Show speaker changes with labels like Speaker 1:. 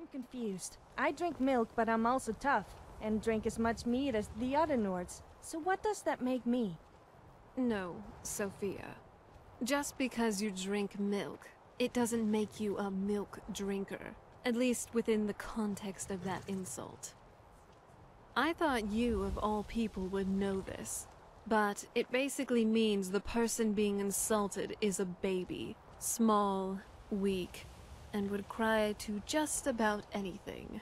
Speaker 1: I'm confused. I drink milk, but I'm also tough, and drink as much meat as the other Nords. So what does that make me?
Speaker 2: No, Sofia. Just because you drink milk, it doesn't make you a milk drinker. At least within the context of that insult. I thought you, of all people, would know this. But it basically means the person being insulted is a baby. Small, weak, and would cry to just about anything.